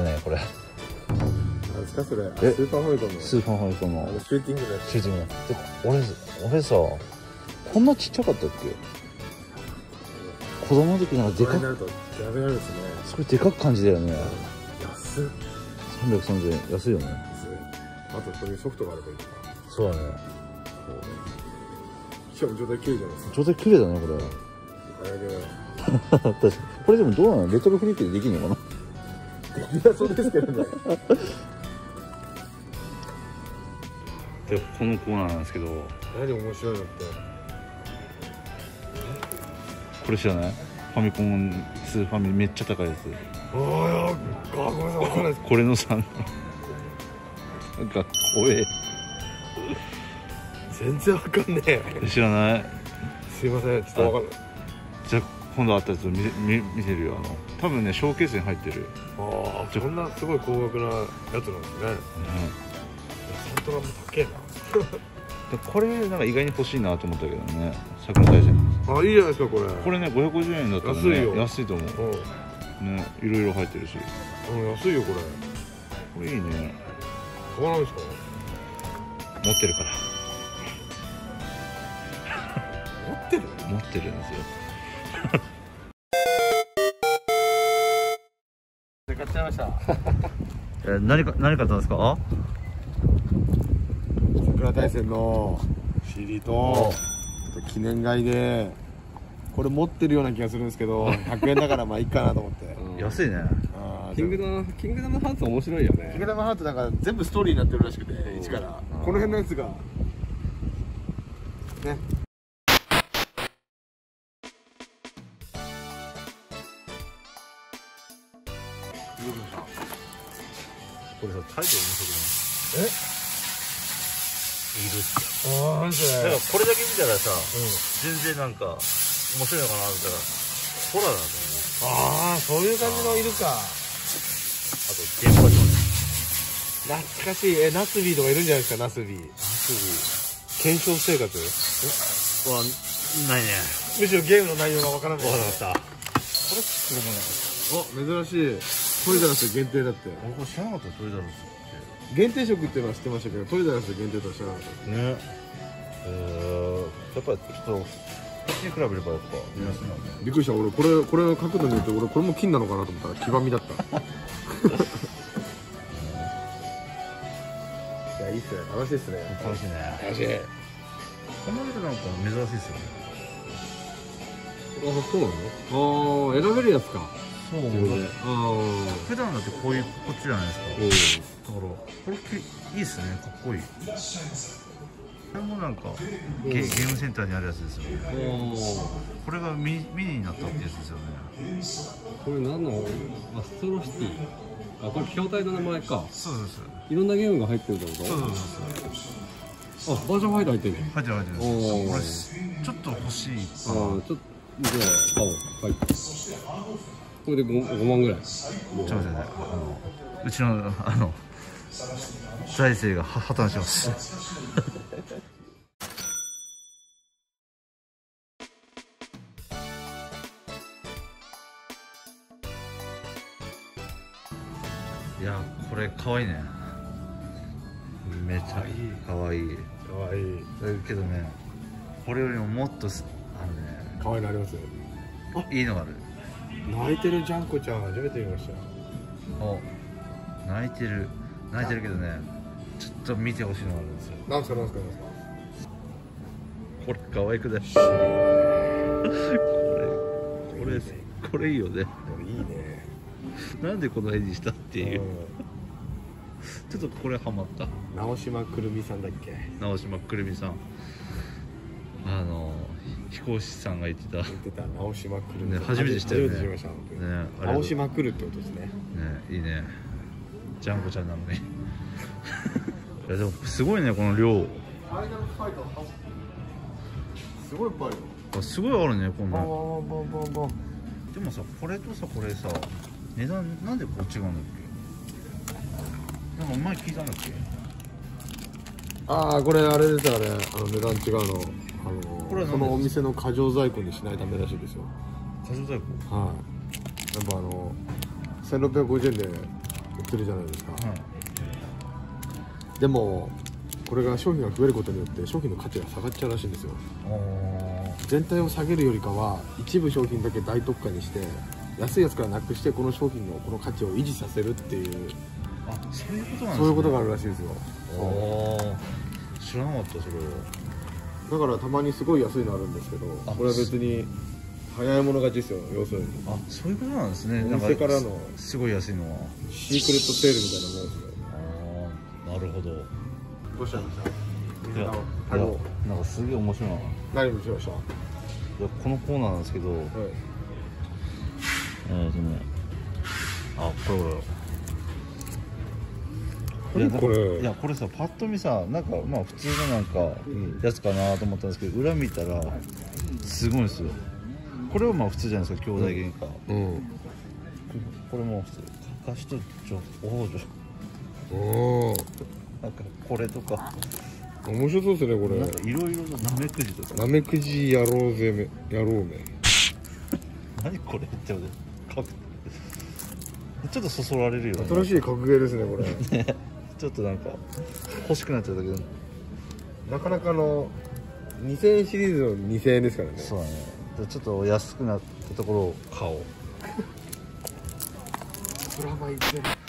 ったねこれ。なんですかそれあえ？スーパーファミコンの。スーパーファミコンの。シューティングのやつ。シューティングの。で俺俺さこんなちっちゃかったっけ？子供の時なんかでかくこれになるとやべえですね。それでかく感じだよね。安っ。330円。安いよね。あとこういうソフトがあればいいそうだね。しかも状態綺麗じゃないですか。状態綺麗だねこれ。これでもどうなの？レトロフリップでできるのかな？そうですけどね。でこのコーナーなんですけど何面白いのって。これ知らない？ファミコンスーファミめっちゃ高いやあああごめんなさいわかんない。ですつこれのさなん。か怖え全然わかんねえ。知らない？すいませんちょっとわかんない。じゃあ今度あったやつ見せ見見せるよあの。多分ねショーケースに入ってる、ああそんなすごい高額なやつなんですね。サントラも高え でこれなんか意外に欲しいなと思ったけどね。桜大戦。なあいいじゃないですかこれ。これね550円だったらね安いよ。安いと思う。うん。ねいろいろ入ってるし。うん安いよこれ。これいいね。買わないですか？持ってるから。持ってる？持ってるんですよ買っちゃいました。え何か何買ったんですか？あ桜大戦の CD と記念買いでこれ持ってるような気がするんですけど100円だからまあいいかなと思って。安いね。キングダムキングダムハーツ面白いよキンねグダムハートなんか全部ストーリーになってるらしくて一から。この辺のやつがねこれさタイトル面白くない？え？いるってああなんそだかこれだけ見たらさ、全然なんか面白いのかなって言ったらホラーなんだよねああそういう感じのいるか。あと電波少年懐かしい。えナスビーとかいるんじゃないですかナスビー。検証生活？はないね。むしろゲームの内容がわからない。わかったこれすごいなあ珍しいトイザらス限定だって。俺これ知らなかったそれだろう限定食っていうのは知ってましたけどトイザらス限定とは知らなかったね。えー、やっぱりちょっと比べればやっぱ安いなん。だびっくりした。俺これこれの角度によって俺これも金なのかなと思った。ら黄ばみだった。いやいいっすね。楽しいっすね。楽しいね。楽しい。このなんか珍しいっすよね。あそうなの？ああ選べるやつかそうあ普段だってこういうこっちじゃないですか。あだからこれきいいっすね。かっこいい。これもなんかゲゲームセンターにあるやつですよこれがミニミニになったってやつですよね。これ何のアストロシティ。あこれ筐体の名前か。そうそうそう。いろんなゲームが入ってるってこと？そうそうそうあバージョンファイター入ってるじゃん入ってる入ってる。これちょっと欲しい。ああちょっとじゃあ買おうはいこれで 5, 5万ぐらい。ちょっと待ってねあのうちのあの財政がは破綻します。いやこれかわいいね。めちゃかわいい。かわい。い。だけどねこれよりももっとすあのねかわいいのありますいいのがある泣いてるジャンコちゃん初めて見ましたお泣いてる泣いてるけどねちょっと見てほしいのがあるんですよ。なんすかなんすかなんすか？これ可愛くない？これ。これこれいいよね。いいね。なんでこの絵にしたっていう。ちょっとこれハマった。直島くるみさんだっけ？直島くるみさん。あの飛行士さんが言ってた。ね言ってた。直島くるね初めて知ったよね。初めて知りました本当にあれ。直島くるってことですね。ねいいね。ジャンボちゃんなのにいやでもすごいねこの量。すごいいっぱいあすごいあるねこんな。でもさこれとさこれさ値段なんでこう違うんだっけ？なんか前聞いたんだっけ？ああこれあれですよねあの値段違うの。あのこれそのお店の過剰在庫にしないためらしいですよ。過剰在庫？はい。やっぱあの1650円で売ってるじゃないですか、はい。でもこれが商品が増えることによって商品の価値が下がっちゃうらしいんですよ。あ全体を下げるよりかは一部商品だけ大特価にして安いやつからなくしてこの商品のこの価値を維持させるっていうあそういうことなんですね。そういうことがあるらしいですよ。知らなかったそれはだからたまにすごい安いのあるんですけどあこれは別に早い者勝ちですよ要するに。あそういうことなんですね。お店からの。すごい安いのは。シークレットセールみたいなもんですよ。ああなるほど。いどうしたん？ですかやいやタグをなんかすげえ面白いな。いや何にしました？このコーナーなんですけどはい。えーとねあこれこれこれなん。かいやこれさパッと見さなんかまあ普通のなんかんやつかなと思ったんですけど裏見たらすごいんですよ。これはまあ普通じゃないですか兄弟喧嘩、うん。これも普通かかしと女王女。おおなんかこれとか。面白そうですねこれ。なんかいろいろななめくじとか。なめくじやろうぜめやろうめ。何これって思って。かちょっとそそられるよね。新しい格ゲーですねこれ ちょっとなんか欲しくなっちゃったけど。なかなかの2000円シリーズの2000円ですからね。そうだね。でちょっと安くなったところを買おう。プラマイゼロ